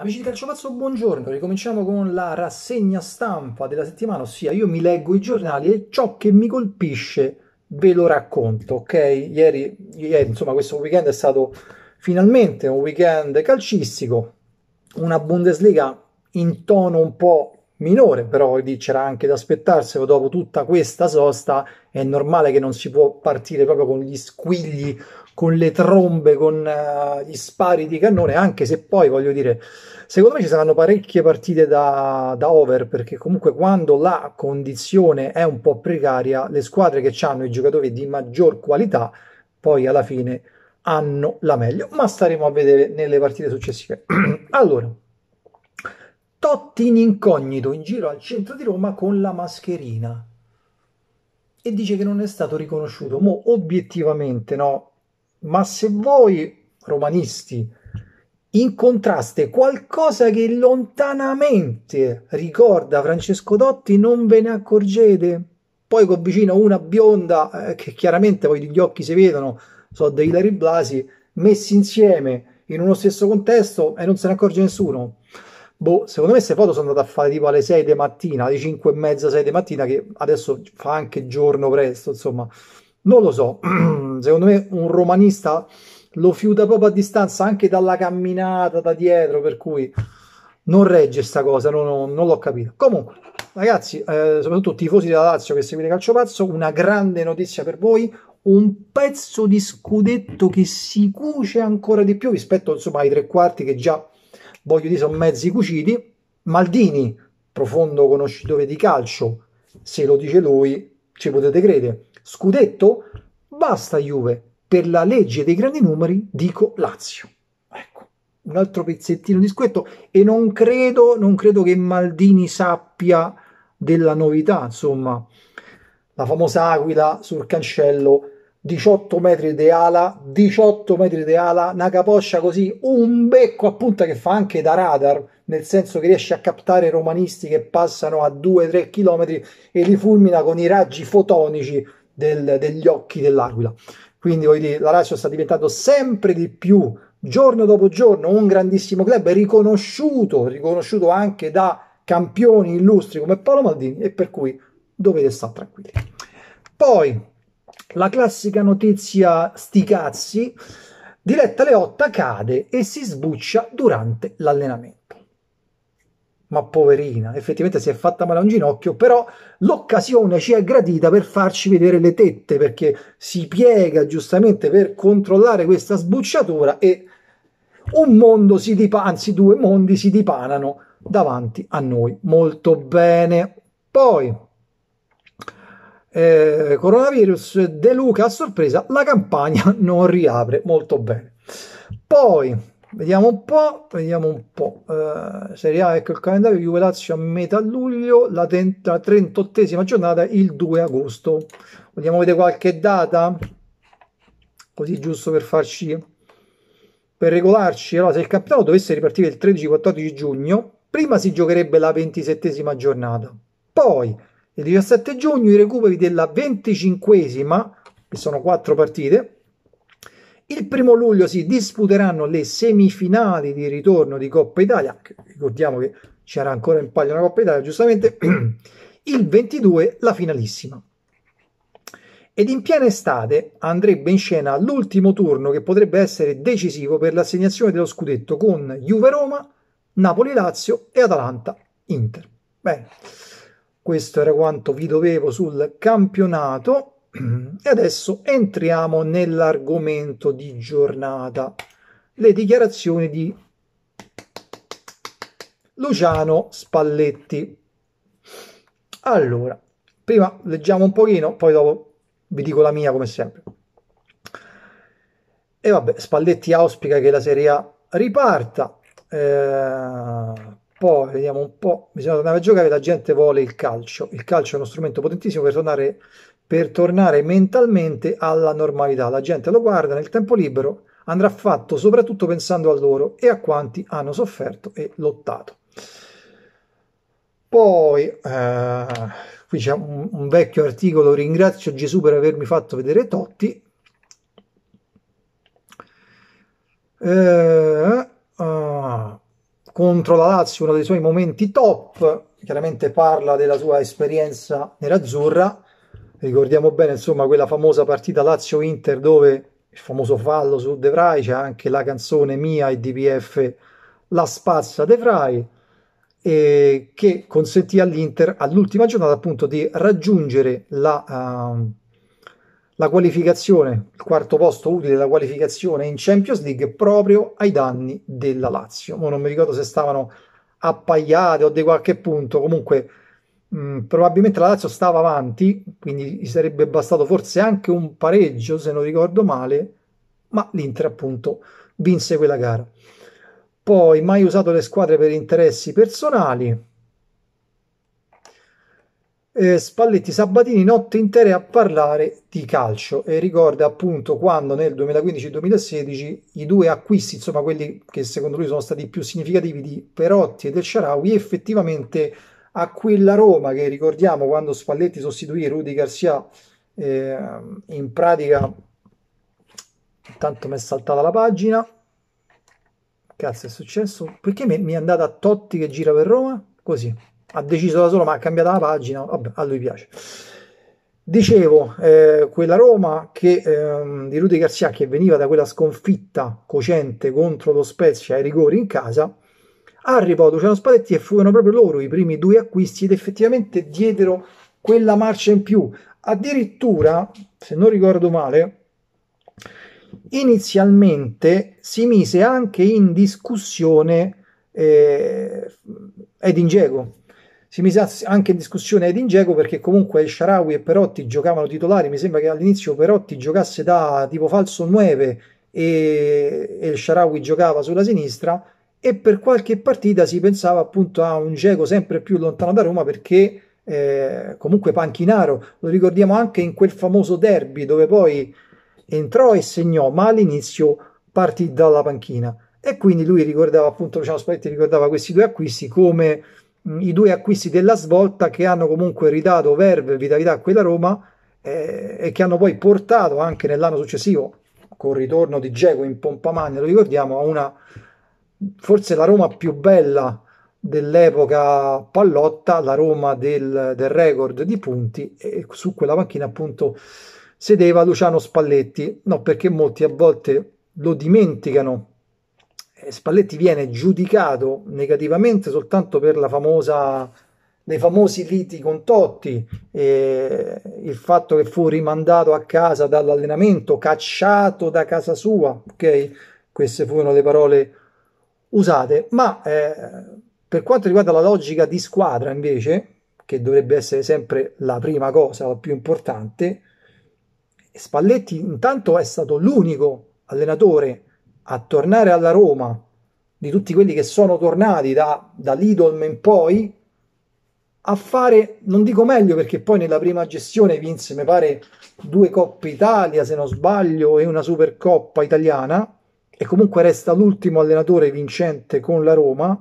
Amici di Calciopazzo, buongiorno. Ricominciamo con la rassegna stampa della settimana, ossia io mi leggo i giornali e ciò che mi colpisce ve lo racconto, ok? Ieri, ieri insomma, questo weekend è stato finalmente un weekend calcistico, una Bundesliga in tono un po' minore, però c'era anche da aspettarselo dopo tutta questa sosta, è normale che non si può partire proprio con gli squigli con le trombe, con uh, gli spari di cannone, anche se poi voglio dire, secondo me ci saranno parecchie partite da, da, over, perché comunque quando la condizione è un po' precaria, le squadre che hanno i giocatori di maggior qualità, poi alla fine hanno la meglio, ma staremo a vedere nelle partite successive. allora, Totti in incognito in giro al centro di Roma con la mascherina e dice che non è stato riconosciuto. Mo obiettivamente, no? Ma se voi romanisti incontraste qualcosa che lontanamente ricorda Francesco Dotti, non ve ne accorgete. Poi con vicino una bionda, eh, che chiaramente poi gli occhi si vedono, so dei Larry Blasi, messi insieme in uno stesso contesto e non se ne accorge nessuno. Boh, secondo me queste foto sono andate a fare tipo alle 6 di mattina, alle 5 e mezza, 6 di mattina, che adesso fa anche giorno presto, insomma. Non lo so, secondo me un romanista lo fiuta proprio a distanza anche dalla camminata da dietro, per cui non regge sta cosa, non, non, non l'ho capito. Comunque, ragazzi, eh, soprattutto tifosi della Lazio che seguite Calcio Pazzo, una grande notizia per voi, un pezzo di scudetto che si cuce ancora di più rispetto insomma, ai tre quarti che già, voglio dire, sono mezzi cuciti. Maldini, profondo conoscitore di calcio, se lo dice lui, ci potete credere. Scudetto? Basta Juve. Per la legge dei grandi numeri dico Lazio. Ecco, un altro pezzettino di scudetto e non credo, non credo che Maldini sappia della novità, insomma, la famosa aquila sul cancello 18 metri di ala, 18 metri di ala, una caposcia così, un becco appunto che fa anche da radar, nel senso che riesce a captare romanisti che passano a 2-3 km e li fulmina con i raggi fotonici del, degli occhi dell'aquila. Quindi dire, la Lazio sta diventando sempre di più, giorno dopo giorno, un grandissimo club riconosciuto, riconosciuto anche da campioni illustri come Paolo Maldini e per cui dovete stare tranquilli. Poi, la classica notizia sti cazzi, Diletta Leotta cade e si sbuccia durante l'allenamento ma poverina, effettivamente si è fatta male a un ginocchio, però l'occasione ci è gradita per farci vedere le tette, perché si piega giustamente per controllare questa sbucciatura e un mondo si dipana, anzi due mondi si dipanano davanti a noi. Molto bene. Poi, eh, coronavirus, De Luca a sorpresa, la campagna non riapre. Molto bene. Poi, Vediamo un po', vediamo un po'. Uh, Serie A, ecco il calendario Juve Lazio a metà luglio, la, 38esima giornata il 2 agosto. Vogliamo vedere qualche data? Così giusto per farci per regolarci. Allora, se il campionato dovesse ripartire il 13-14 giugno, prima si giocherebbe la 27esima giornata. Poi il 17 giugno i recuperi della 25esima, che sono quattro partite, il primo luglio si disputeranno le semifinali di ritorno di Coppa Italia, ricordiamo che c'era ancora in palio una Coppa Italia, giustamente, il 22 la finalissima. Ed in piena estate andrebbe in scena l'ultimo turno che potrebbe essere decisivo per l'assegnazione dello scudetto con Juve Roma, Napoli Lazio e Atalanta Inter. Bene, questo era quanto vi dovevo sul campionato. E adesso entriamo nell'argomento di giornata, le dichiarazioni di Luciano Spalletti. Allora, prima leggiamo un pochino, poi dopo vi dico la mia come sempre. E vabbè, Spalletti auspica che la Serie A riparta. Eh, poi vediamo un po', bisogna tornare a giocare, la gente vuole il calcio. Il calcio è uno strumento potentissimo per tornare per tornare mentalmente alla normalità. La gente lo guarda nel tempo libero, andrà fatto soprattutto pensando a loro e a quanti hanno sofferto e lottato. Poi, eh, qui c'è un, un, vecchio articolo, ringrazio Gesù per avermi fatto vedere Totti. Eh, uh, contro la Lazio, uno dei suoi momenti top, chiaramente parla della sua esperienza nerazzurra, ricordiamo bene insomma quella famosa partita Lazio-Inter dove il famoso fallo su De Vrij, c'è anche la canzone mia e DPF La spazza De Vrij, eh, che consentì all'Inter all'ultima giornata appunto di raggiungere la, uh, la qualificazione, il quarto posto utile della qualificazione in Champions League proprio ai danni della Lazio. Ora non mi ricordo se stavano appaiate o di qualche punto, comunque mm, probabilmente la Lazio stava avanti, quindi gli sarebbe bastato forse anche un pareggio se non ricordo male, ma l'Inter appunto vinse quella gara. Poi mai usato le squadre per interessi personali. Eh, Spalletti Sabatini notte intere a parlare di calcio e ricorda appunto quando nel 2015-2016 i due acquisti, insomma quelli che secondo lui sono stati più significativi di Perotti e del Sharawi, effettivamente a quella Roma che ricordiamo quando Spalletti sostituì Rudy Garcia eh, in pratica intanto mi è saltata la pagina Cazzo è successo? Perché mi, è andata a Totti che gira per Roma? Così. Ha deciso da solo, ma ha cambiato la pagina. Vabbè, a lui piace. Dicevo, eh, quella Roma che, eh, di Rudy Garcia che veniva da quella sconfitta cocente contro lo Spezia ai rigori in casa, arrivò Luciano Spalletti e furono proprio loro i primi due acquisti ed effettivamente diedero quella marcia in più. Addirittura, se non ricordo male, inizialmente si mise anche in discussione eh, Edin Dzeko. Si mise anche in discussione Edin Dzeko perché comunque El Sharawi e Perotti giocavano titolari. Mi sembra che all'inizio Perotti giocasse da tipo falso 9 e El Sharawi giocava sulla sinistra e per qualche partita si pensava appunto a un Dzeko sempre più lontano da Roma perché eh, comunque panchinaro, lo ricordiamo anche in quel famoso derby dove poi entrò e segnò, ma all'inizio partì dalla panchina. E quindi lui ricordava appunto, Luciano Spalletti ricordava questi due acquisti come mh, i due acquisti della svolta che hanno comunque ridato verve e vitalità a quella Roma eh, e che hanno poi portato anche nell'anno successivo, con il ritorno di Geco in pompa magna, lo ricordiamo, a una forse la Roma più bella dell'epoca Pallotta, la Roma del, del record di punti e su quella panchina appunto sedeva Luciano Spalletti. No, perché molti a volte lo dimenticano. Eh, Spalletti viene giudicato negativamente soltanto per la famosa dei famosi liti con Totti, eh, il fatto che fu rimandato a casa dall'allenamento, cacciato da casa sua, ok? Queste furono le parole usate, ma eh, per quanto riguarda la logica di squadra invece, che dovrebbe essere sempre la prima cosa, la più importante, Spalletti intanto è stato l'unico allenatore a tornare alla Roma di tutti quelli che sono tornati da, da Lidl in poi a fare, non dico meglio perché poi nella prima gestione vinse, mi pare, due Coppe Italia se non sbaglio e una Supercoppa italiana e comunque resta l'ultimo allenatore vincente con la Roma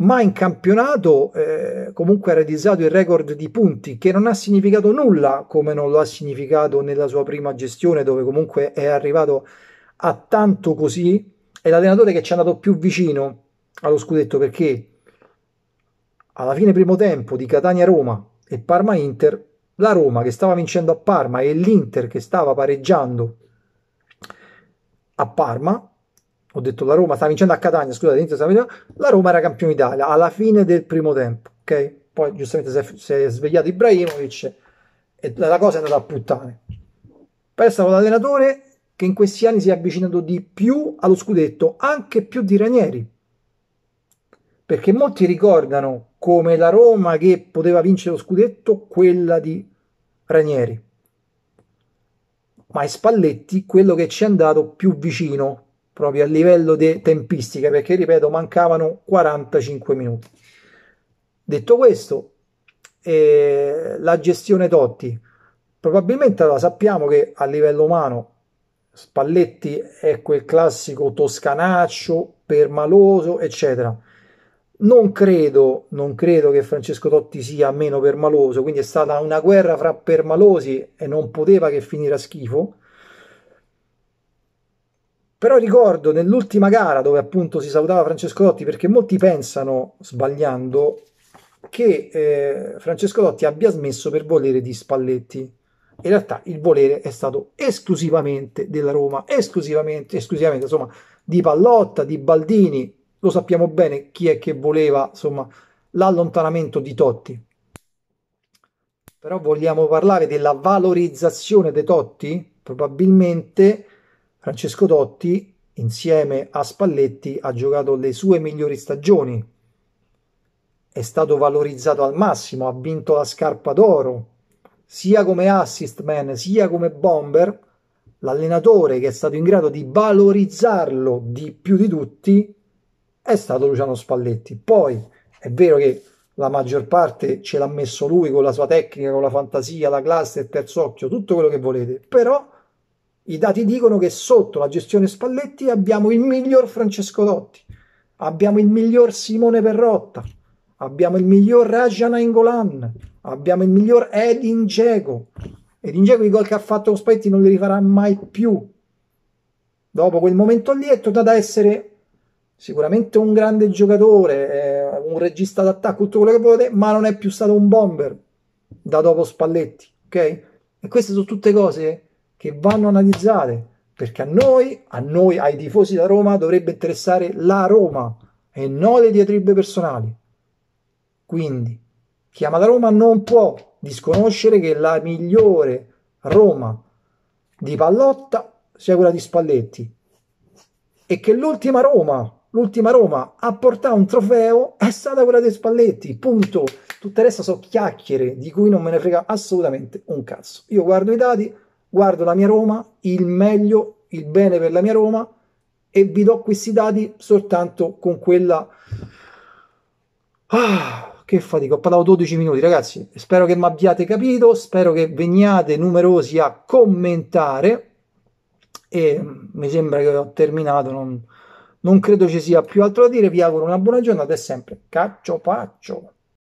ma in campionato eh, comunque ha realizzato il record di punti che non ha significato nulla come non lo ha significato nella sua prima gestione dove comunque è arrivato a tanto così. È l'allenatore che ci è andato più vicino allo scudetto perché alla fine primo tempo di Catania-Roma e Parma-Inter la Roma che stava vincendo a Parma e l'Inter che stava pareggiando a Parma ho detto la Roma sta vincendo a Catania, scusate, la Roma era campione d'Italia alla fine del primo tempo, ok? Poi giustamente si è, si è svegliato Ibrahimovic e la cosa è andata a puttane. Poi è stato l'allenatore che in questi anni si è avvicinato di più allo scudetto, anche più di Ranieri. Perché molti ricordano come la Roma che poteva vincere lo scudetto, quella di Ranieri. Ma è Spalletti quello che ci è andato più vicino, proprio a livello di tempistica, perché ripeto, mancavano 45 minuti. Detto questo, eh, la gestione Totti, probabilmente allora, sappiamo che a livello umano Spalletti è quel classico toscanaccio, permaloso, eccetera. Non credo, non credo che Francesco Totti sia meno permaloso, quindi è stata una guerra fra permalosi e non poteva che finire a schifo Però ricordo nell'ultima gara dove appunto si salutava Francesco Dotti, perché molti pensano, sbagliando, che eh, Francesco Dotti abbia smesso per volere di Spalletti. In realtà il volere è stato esclusivamente della Roma, esclusivamente, esclusivamente insomma, di Pallotta, di Baldini. Lo sappiamo bene chi è che voleva insomma, l'allontanamento di Totti. Però vogliamo parlare della valorizzazione dei Totti? Probabilmente Francesco Totti, insieme a Spalletti, ha giocato le sue migliori stagioni. È stato valorizzato al massimo, ha vinto la scarpa d'oro, sia come assist man, sia come bomber. L'allenatore che è stato in grado di valorizzarlo di più di tutti è stato Luciano Spalletti. Poi è vero che la maggior parte ce l'ha messo lui con la sua tecnica, con la fantasia, la classe, il terzo occhio, tutto quello che volete, però i dati dicono che sotto la gestione Spalletti abbiamo il miglior Francesco Dotti, abbiamo il miglior Simone Perrotta, abbiamo il miglior Rajan Ingolan, abbiamo il miglior Edin Dzeko. Edin Dzeko i gol che ha fatto con Spalletti non li rifarà mai più. Dopo quel momento lì è tornato ad essere sicuramente un grande giocatore, eh, un regista d'attacco, tutto quello che volete, ma non è più stato un bomber da dopo Spalletti, ok? E queste sono tutte cose che vanno analizzate perché a noi, a noi, ai tifosi da Roma, dovrebbe interessare la Roma e non le diatribe personali. Quindi, chi ama la Roma non può disconoscere che la migliore Roma di Pallotta sia quella di Spalletti e che l'ultima Roma, l'ultima Roma a portare un trofeo è stata quella di Spalletti, punto. Tutte le sono chiacchiere di cui non me ne frega assolutamente un cazzo. Io guardo i dati, guardo la mia Roma, il meglio, il bene per la mia Roma e vi do questi dati soltanto con quella... Ah, che fatica, ho parlato 12 minuti ragazzi, spero che mi abbiate capito, spero che veniate numerosi a commentare e mi sembra che ho terminato, non, non credo ci sia più altro da dire, vi auguro una buona giornata e sempre caccio paccio.